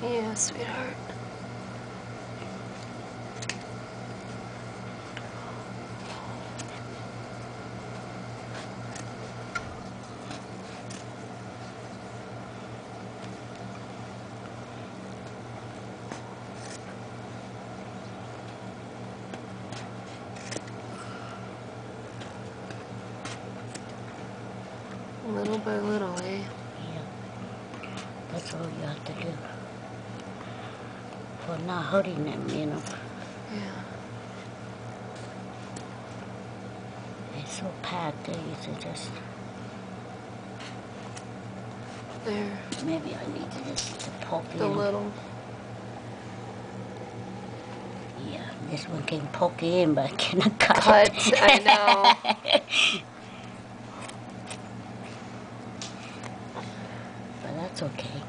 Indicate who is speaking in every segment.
Speaker 1: Yeah, sweetheart. Little by little, eh?
Speaker 2: Yeah. That's all you have to do. For not hurting them, you know.
Speaker 1: Yeah.
Speaker 2: It's so packed there, you should just
Speaker 1: There.
Speaker 2: maybe I need to just to poke
Speaker 1: The
Speaker 2: in.
Speaker 1: A little.
Speaker 2: Yeah, this one can poke in, but I cannot cut,
Speaker 1: Cut,
Speaker 2: it.
Speaker 1: I know.
Speaker 2: but that's okay.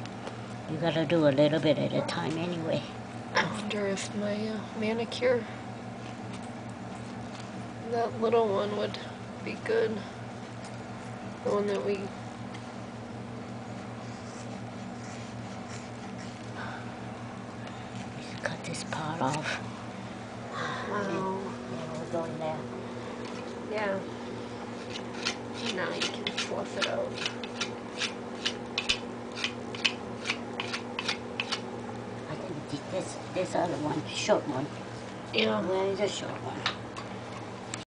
Speaker 2: You gotta do a little bit at a time anyway.
Speaker 1: I wonder if my uh, manicure, that little one would be good. The one that we,
Speaker 2: cut this part off.
Speaker 1: wow.
Speaker 2: Yeah, we're going there.
Speaker 1: Yeah. Now you can fluff it out.
Speaker 2: This this other one, short one.
Speaker 1: Yeah.
Speaker 2: Where is the short one?